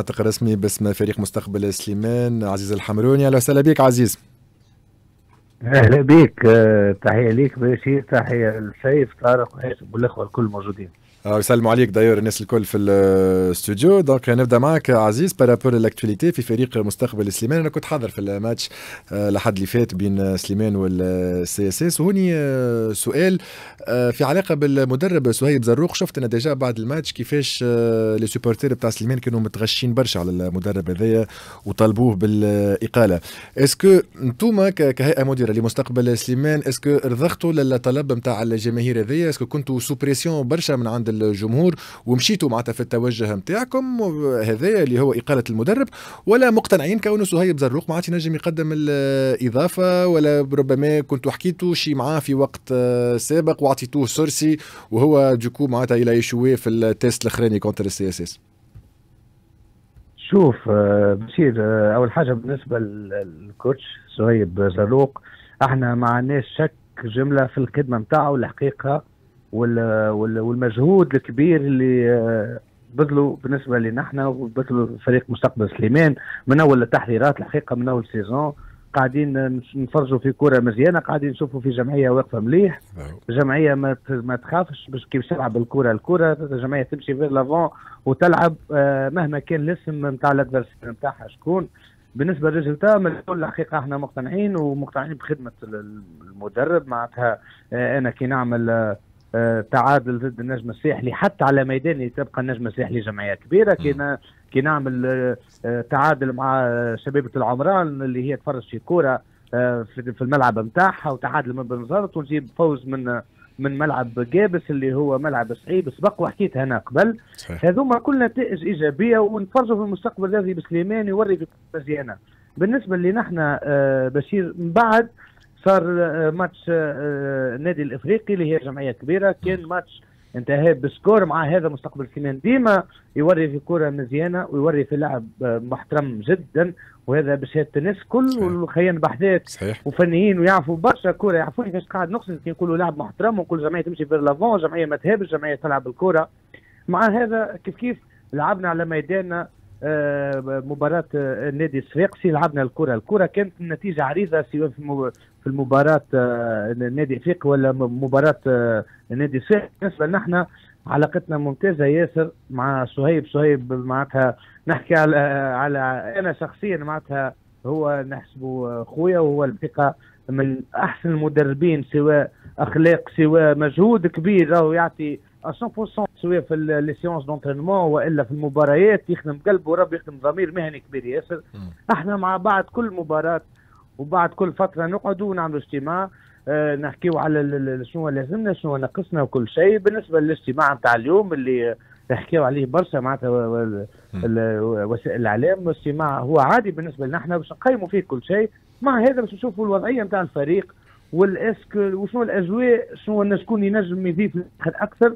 ناطق رسمي باسم فريق مستقبل سليمان عزيز الحمروني. أهلا وسهلا بك عزيز. أهلا بك آه، تحية ليك بشير تحية لسيف طارق والاخوه الكل موجودين. يسلموا عليك d'ailleurs الناس الكل في الاستوديو. دونك نبدأ معك عزيز par rapport l'actualité في فريق مستقبل سليمان. أنا كنت حاضر في الماتش آه، لحد اللي فات بين سليمان وال CSS. وهوني آه، سؤال في علاقة بالمدرب صهيب زروق. شفت أنا déjà بعد الماتش كيفاش les supporters بتاع سليمان كانوا متغشين برشا على المدرب هذايا وطالبوه بالإقالة. est-ce que انتوما كهيئة مديرة لمستقبل سليمان est-ce que رضختوا للطلب نتاع الجماهير هذيا est-ce que كنتوا sous برشا من عند الجمهور ومشيتوا معناتها في التوجه نتاعكم هذا اللي هو إقالة المدرب. ولا مقتنعين كونه صهيب زروق ما عادش ينجم يقدم الإضافة ولا ربما كنتوا حكيتوا شي معاه في وقت سابق وأعطيتوه sursis وهو du coup معناتها il a échoué في ال test الأخراني contre ال CSS شوف آه، بشير آه، أول حاجة بالنسبة لل coach صهيب زروق إحنا ما عندناش شك جملة في الخدمة نتاعو الحقيقة والمجهود الكبير اللي آه، بذلوا بالنسبة لنا إحنا وبذلوا فريق مستقبل سليمان من أول التحضيرات الحقيقة من أول saison قاعدين نفرجوا في كرة مزيانة قاعدين نشوفوا في جمعية واقفة مليح. جمعية ما ما تخافش باش كيف تلعب الكره الكرة جمعيه تمشي في l'avant وتلعب آه، مهما كان الاسم نتاع ال adversaire نتاعها شكون. بالنسبة لل résultat من الحقيقة إحنا مقتنعين ومقتنعين بخدمة المدرب. معناتها آه، أنا كي نعمل تعادل ضد النجم الساحلي حتى على ميداني تبقى النجم الساحلي جمعية كبيرة. كي كي نعمل آه، تعادل مع شبيبه العمران اللي هي تفرج في كورة في الملعب نتاعها وتعادل من بنزرت ونجيب فوز من من ملعب قابس اللي هو ملعب صعيب. سبق وحكيت أنا قبل. هذوما كل نتائج إيجابية ونتفرجوا في المستقبل الرياضي بسليمان يوري في مزيانة. بالنسبة نحن آه، بشير من بعد صار آه، ماتش النادي آه، الإفريقي اللي هي جمعية كبيرة. كان ماتش انتهى ب score مع هذا مستقبل سليمان ديما يوري في كرة مزيانة ويوري في لعب محترم جدا وهذا بشهادة الناس كل والخيان صحيح. وفنيين ويعرفوا برشا كرة يعرفوني كيفاش قاعد نقصد كي نقولوا لاعب محترم ونقول جمعية تمشي في لافون جمعية ما تهابش جمعية تلعب الكرة مع هذا كيف كيف لعبنا على ميداننا آه، مباراة آه، النادي الصفاقسي لعبنا الكرة. الكرة كانت النتيجة عريضة سواء في المباراة آه، النادي الافريقي ولا مباراة النادي الصفاقسي بالنسبة لنا علاقتنا ممتازة ياسر مع صهيب. صهيب معناتها نحكي على على أنا شخصيا معناتها هو نحسبه خويا وهو الحقيقة من أحسن المدربين سواء أخلاق سواء مجهود كبير راهو يعطي 100% سواء في les séances d'entraînement وإلا في المباريات يخدم قلبه ورب يخدم ضمير مهني كبير ياسر. إحنا مع بعض كل مباراة وبعد كل فترة نقعدوا ونعملوا اجتماع آه نحكيو على شنو لازمنا شنو ناقصنا وكل شيء. بالنسبة للاجتماع نتاع اليوم اللي نحكيو عليه برشا معناتها وسائل الإعلام الاجتماع هو عادي بالنسبة لنا. إحنا باش نقيموا فيه كل شيء مع هذا باش نشوفوا الوضعية نتاع الفريق والاسك وشنو الأجواء شنو شكون ينجم يضيف أكثر.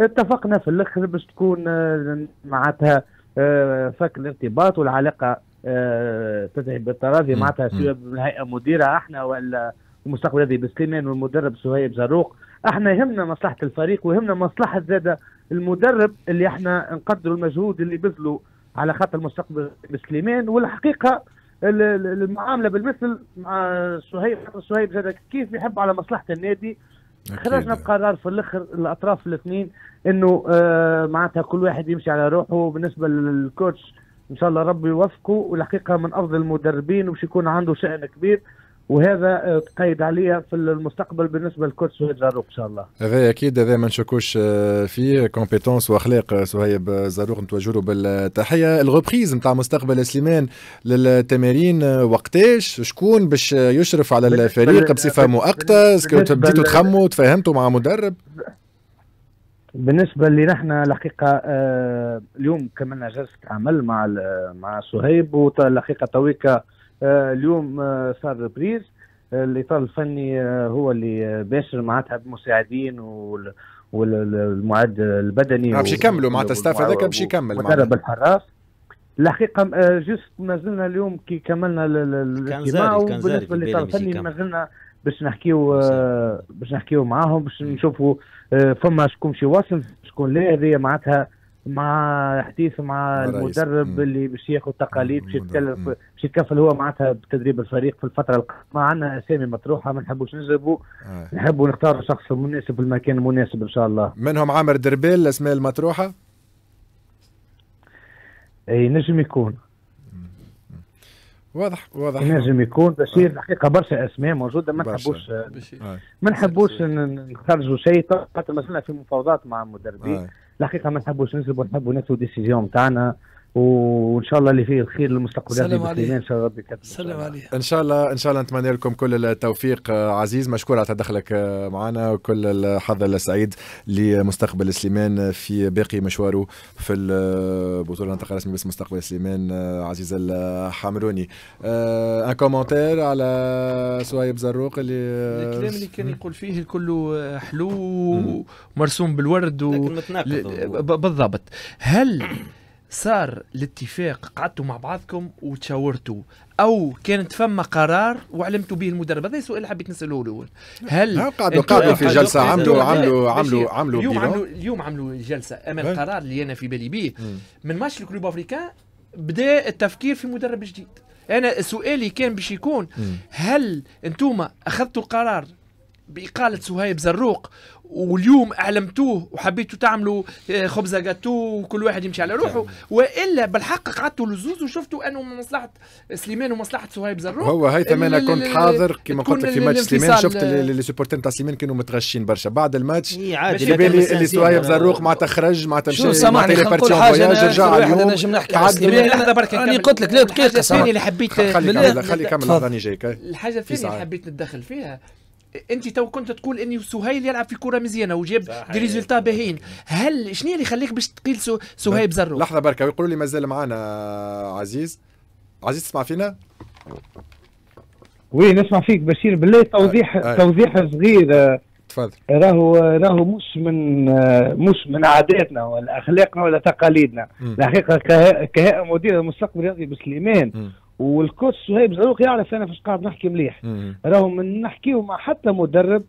اتفقنا في الآخر باش تكون آه، معناتها آه، فك الارتباط والعلاقة آه، تذهب بالتراضي معناتها سواء بالهيئه مديرة أحنا ولا المستقبل الذي بسليمان والمدرب سهيب زروق أحنا يهمنا مصلحة الفريق ويهمنا مصلحة زاد المدرب اللي أحنا نقدروا المجهود اللي بذلوا على خاطر المستقبل بسليمان والحقيقة المعاملة بالمثل مع سهيب سهيب زاد كيف يحب على مصلحة النادي خرجنا بقرار في الآخر الأطراف الاثنين إنه آه معناتها كل واحد يمشي على روحه. بالنسبة للكوتش إن شاء الله ربي يوفقه. والحقيقة من افضل المدربين وبش يكون عنده شأن كبير. وهذا آه، تقيد عليا في المستقبل بالنسبة صهيب زروق إن شاء الله. هذا أكيد هذا ما نشكوش آه، فيه compétence وأخلاق آه، صهيب زروق نتوجه له بالتحية، ال reprise نتاع مستقبل سليمان للتمارين وقتاش شكون باش يشرف على الفريق بصفة مؤقتة؟ est-ce que بديتوا تخموا تفاهمتوا مع مدرب؟ بالنسبة لي نحن الحقيقة اليوم كملنا جلسة عمل مع مع صهيب والحقيقة تويكا آه، اليوم آه، صار reprise آه، الإطار الفني هو اللي باشر معناتها بالمساعدين والمعد البدني باش يكملوا معناتها staff هذاك باش يكمل مدرب الحراس. الحقيقة juste ما زلنا اليوم كي كملنا الاجتماع وبالنسبة للإطار الفني ما زلنا باش نحكيو باش نحكيو معاهم باش نشوفوا فما شكون شي واصل شكون لا هذه معناتها مع حديث مع المدرب اللي باش ياخذ تقاليد باش يتكلم باش يتكفل هو معناتها بتدريب الفريق في الفترة القادمه عندنا أسامي مطروحة ما نحبوش نجربوا آه. نحبوا نختار الشخص المناسب في المكان المناسب إن شاء الله. منهم عامر دربيل الاسماء المطروحه اي نجم يكون. واضح واضح. ينجم يكون بشير آه. الحقيقة برشا أسماء موجودة ما نحبوش ما نحبوش نخرجوا شيء خاطر ما في مفاوضات مع المدربين الحقيقه ما نحبوش نسلبوا نحبوا ناخذوا décision نتاعنا وإن شاء الله اللي فيه الخير للمستقبل سلام عليه ان شاء الله ربي سلام عليه إن شاء الله إن شاء الله نتمنى لكم كل التوفيق. عزيز مشكور على تدخلك معنا وكل الحظ السعيد لمستقبل سليمان في باقي مشواره في البطوله الناطق الرسمي باسم مستقبل سليمان عزيز الحمروني. un commentaire على صهيب زروق اللي الكلام اللي كان يقول فيه كله حلو ومرسوم بالورد و... بالضبط. هل صار الاتفاق قعدتوا مع بعضكم وتشاورتوا. أو كانت فما قرار وعلمتوا به المدرب. هذا اللي حبيت نسأله الأول هل قعدوا قعدوا في جلسة عملوا عملوا عملوا عملوا اليوم عملوا اليوم عملوا جلسة اما القرار اللي أنا في بالي به من ماتش الكلوب افريكان بدأ التفكير في مدرب جديد. أنا سؤالي كان باش يكون هل أنتم أخذتوا القرار بإقالة سهيب زروق واليوم أعلمتوه وحبيتوا تعملوا آه، خبزة جاتو وكل واحد يمشي على روحه. وإلا بالحق قعدتوا لزوز وشفتوا أنه من مصلحة سليمان ومصلحة سهيب زروق. هو هيثم أنا كنت حاضر كما قلت لك في ماتش سليمان شفت لي سوبورتين تاع سليمان كانوا متغشين برشا. بعد الماتش في بالي اللي سهيب زروق مع تخرج مع تمشي شو سامحني نقول حاجة رجع اليوم. نجم نحكي لحظة بركة أنا قلت لك لا دقيقه الثانية اللي حبيت خلي خلي كمل جايك الحاجة الثانية اللي حبيت نتدخل فيها انت تو كنت تقول اني صهيب يلعب في كرة مزيانة وجاب des résultats باهين. هل شنو اللي يخليك باش تقيل صهيب زروق لحظة بركة يقولوا لي مازال معنا عزيز. عزيز تسمع فينا؟ oui نسمع فيك بشير بالله. توضيح آه. توضيح صغير. تفضل. راهو راهو مش من مش من عاداتنا ولا أخلاقنا ولا تقاليدنا. الحقيقة كهيئة مدير المستقبل الرياضي بسليمان. والكوتش سهيب زروق يعرف أنا فاش قاعد نحكي مليح. راهو من نحكيو مع حتى مدرب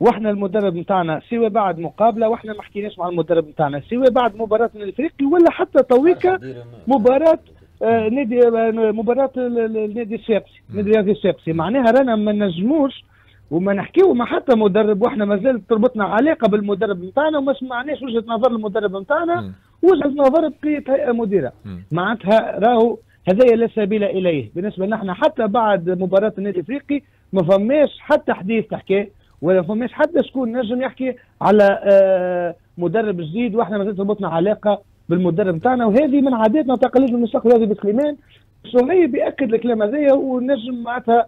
وإحنا المدرب نتاعنا سوى بعد مقابلة وإحنا ما حكيناش مع المدرب نتاعنا سوى بعد مباراة الافريقي ولا حتى تويكا مباراة آه نادي آه مباراة النادي الشاقسي النادي الرياضي الشاقسي معناها رانا ما نجموش وما نحكيو مع حتى مدرب وإحنا مازال تربطنا علاقة بالمدرب نتاعنا وما سمعناش وجهة نظر المدرب نتاعنا وجهة نظر بقية هيئة مديرة. معناتها راهو هذا لا سبيل إليه. بالنسبة لنا حتى بعد مباراة النادي الإفريقي ما فماش حتى حديث تحكي ولا فماش حتى شكون نجم يحكي على آه، مدرب جديد وإحنا مازال ربطنا علاقة بالمدرب نتاعنا وهذه من عاداتنا وتقاليدنا المستقبل هذه بسليمان صهيب بيأكد الكلام هذايا ونجم معناتها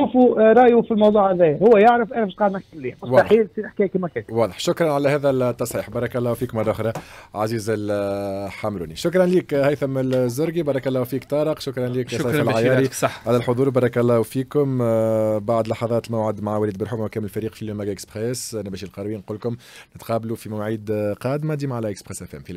شوفوا آه، رأيه في الموضوع هذا. هو يعرف أنا مش قاعد نحكي مليح مستحيل تصير حكايه كما كان واضح. شكرا على هذا التصحيح. بارك الله فيك مره أخرى. عزيز الحمروني شكرا لك هيثم الزرقي. بارك الله فيك طارق. شكرا لك شكرا سيف العياري صح. على الحضور. بارك الله فيكم. آه، بعد لحظات الموعد مع وليد برحوم وكامل الفريق في ال Mag Express. أنا بشير القروي نقول لكم نتقابلوا في مواعيد قادمه ديما على Express FM. في